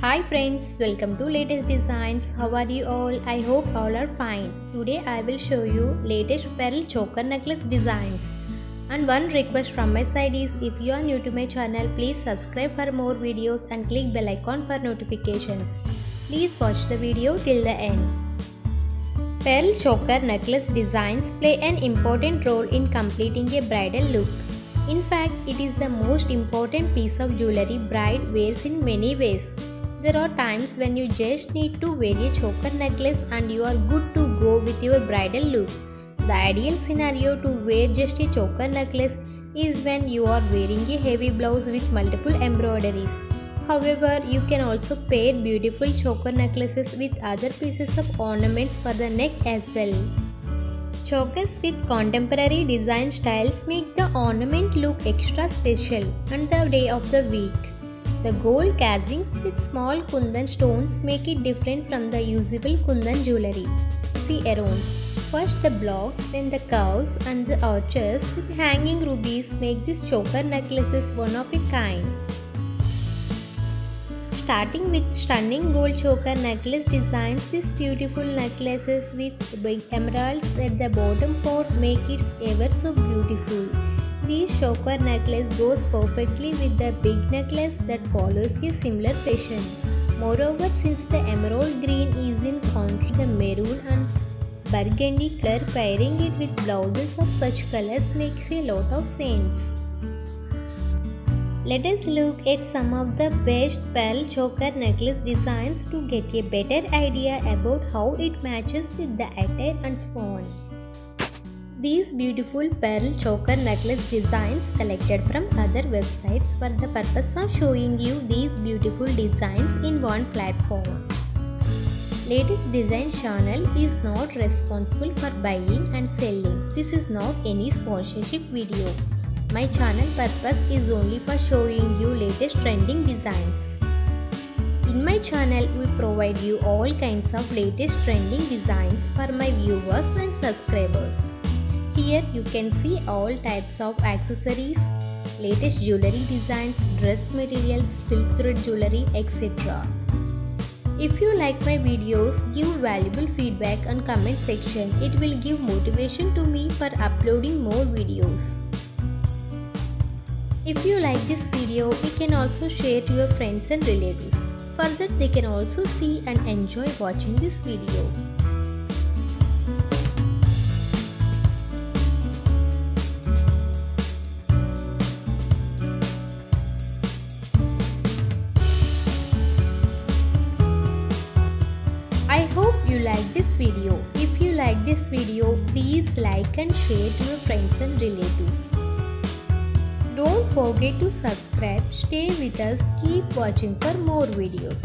Hi friends, welcome to latest designs. How are you all? I hope all are fine. Today I will show you latest pearl choker necklace designs. And one request from my side is if you are new to my channel, please subscribe for more videos and click bell icon for notifications. Please watch the video till the end. Pearl choker necklace designs play an important role in completing a bridal look. In fact, it is the most important piece of jewelry bride wears in many ways. There are times when you just need to wear a choker necklace and you are good to go with your bridal look. The ideal scenario to wear just a choker necklace is when you are wearing a heavy blouse with multiple embroideries. However, you can also pair beautiful choker necklaces with other pieces of ornaments for the neck as well. Chokers with contemporary design styles make the ornament look extra special on the day of the week. The gold casings with small kundan stones make it different from the usual kundan jewelry. See around. First the blocks, then the curves and the arches with hanging rubies make these choker necklaces one of a kind. Starting with stunning gold choker necklace designs, these beautiful necklaces with big emeralds at the bottom part make it ever so beautiful. This choker necklace goes perfectly with the big necklace that follows a similar fashion. Moreover, since the emerald green is in contrast the maroon and burgundy color, pairing it with blouses of such colors makes a lot of sense. Let us look at some of the best pearl choker necklace designs to get a better idea about how it matches with the attire and swan. These beautiful pearl choker necklace designs collected from other websites for the purpose of showing you these beautiful designs in one platform. Latest Design channel is not responsible for buying and selling. This is not any sponsorship video. My channel purpose is only for showing you latest trending designs. In my channel, we provide you all kinds of latest trending designs for my viewers and subscribers. Here you can see all types of accessories, latest jewelry designs, dress materials, silk thread jewelry, etc. If you like my videos, give valuable feedback on comment section. It will give motivation to me for uploading more videos. If you like this video, you can also share to your friends and relatives. Further, they can also see and enjoy watching this video. I hope you like this video. If you like this video, please like and share to your friends and relatives. Don't forget to subscribe. Stay with us. Keep watching for more videos.